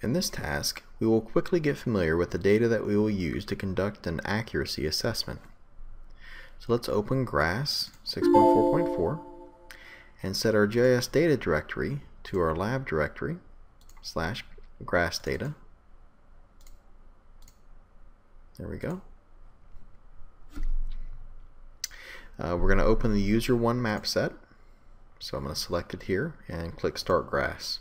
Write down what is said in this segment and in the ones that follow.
In this task, we will quickly get familiar with the data that we will use to conduct an accuracy assessment. So let's open GRASS 6.4.4 and set our GIS data directory to our lab directory slash GRASS data. There we go. Uh, we're going to open the user one map set. So I'm going to select it here and click Start GRASS.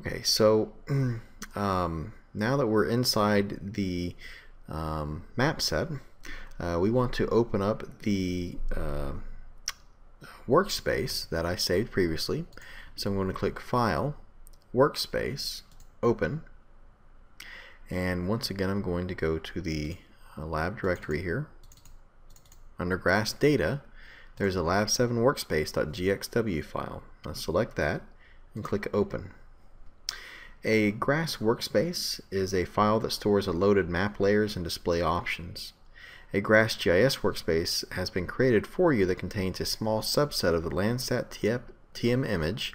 Okay, so um, now that we're inside the um, map set, uh, we want to open up the uh, workspace that I saved previously. So I'm going to click File, Workspace, Open, and once again I'm going to go to the uh, lab directory here. Under GRASS Data, there's a lab7 workspace.gxw file. I'll select that and click Open. A GRASS workspace is a file that stores a loaded map layers and display options. A GRASS GIS workspace has been created for you that contains a small subset of the Landsat TM image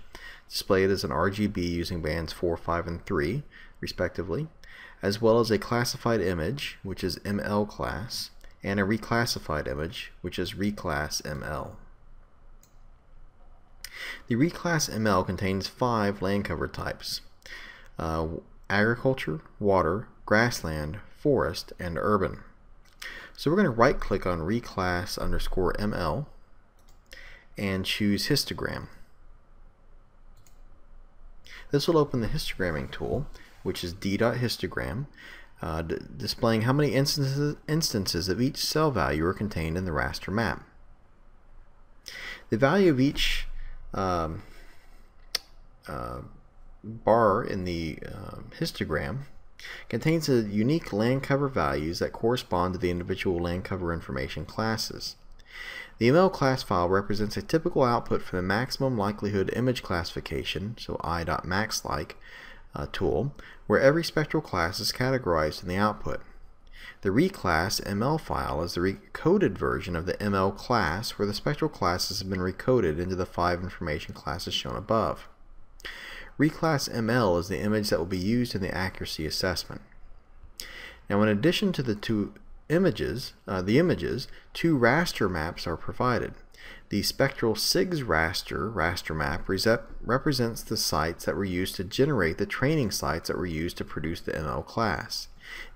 displayed as an RGB using bands 4, 5, and 3, respectively, as well as a classified image, which is ML class, and a reclassified image, which is reclass ML. The reclass ML contains five land cover types uh, agriculture, water, grassland, forest, and urban. So we're going to right click on reclass underscore ML and choose histogram. This will open the histogramming tool, which is d.histogram, uh, displaying how many instances, instances of each cell value are contained in the raster map. The value of each um, uh, bar in the uh, histogram contains the unique land cover values that correspond to the individual land cover information classes. The ML class file represents a typical output for the maximum likelihood image classification, so i.maxlike, uh, tool, where every spectral class is categorized in the output. The reclass ML file is the recoded version of the ML class where the spectral classes have been recoded into the five information classes shown above. Reclass ML is the image that will be used in the accuracy assessment. Now in addition to the two images, uh, the images, two raster maps are provided. The spectral SIGS raster, raster map represents the sites that were used to generate the training sites that were used to produce the ML class.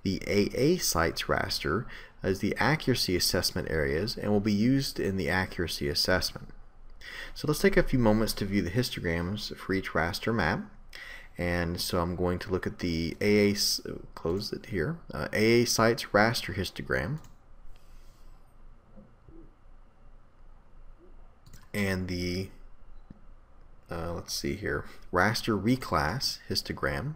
The AA sites raster is the accuracy assessment areas and will be used in the accuracy assessment. So let's take a few moments to view the histograms for each raster map. And so I'm going to look at the AA, close it here, uh, AA sites raster histogram. And the, uh, let's see here, raster reclass histogram.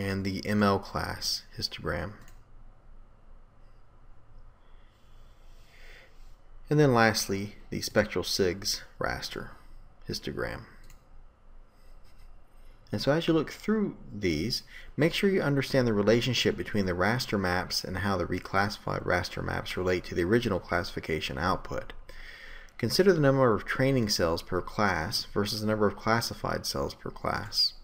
And the ML class histogram. And then lastly, the spectral SIGS raster histogram. And so as you look through these, make sure you understand the relationship between the raster maps and how the reclassified raster maps relate to the original classification output. Consider the number of training cells per class versus the number of classified cells per class.